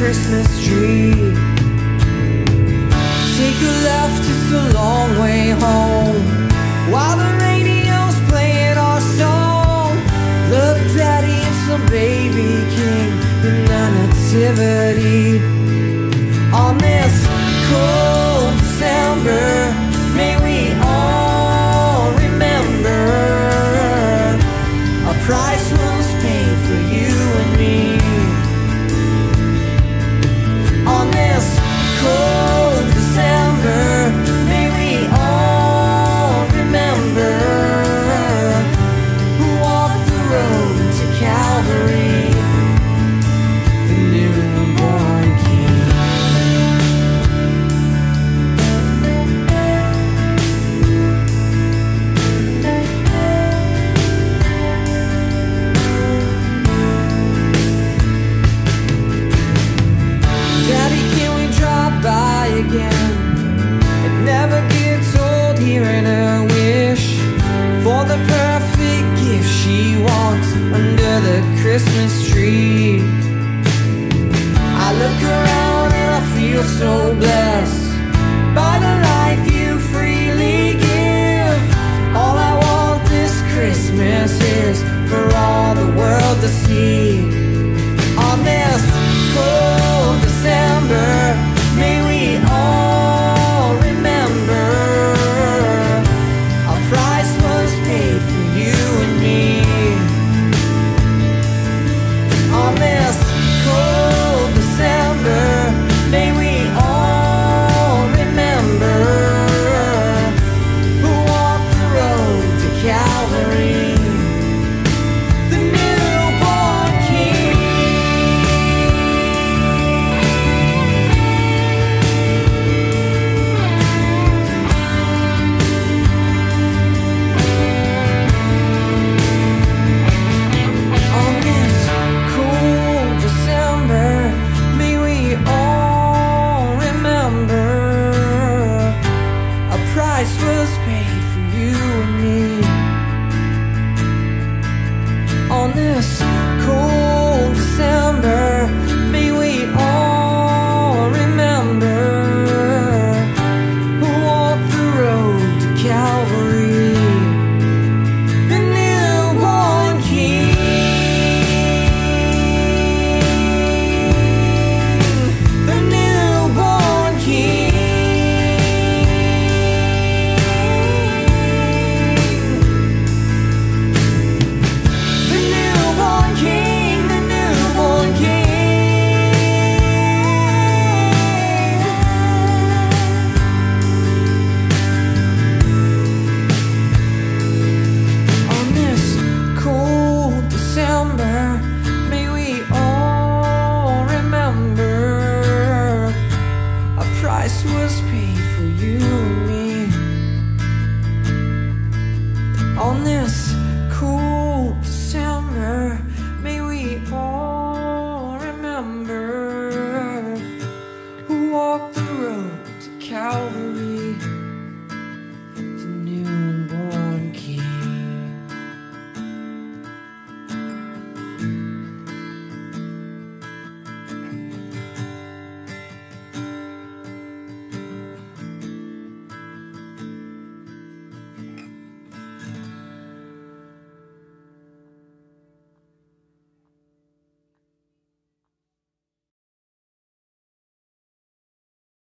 Christmas tree. Take a left, it's a long way home. While the radio's playing our song. Look, Daddy, it's a baby king in the nativity. so blessed by the life you freely give. All I want this Christmas is for all the world to see. this.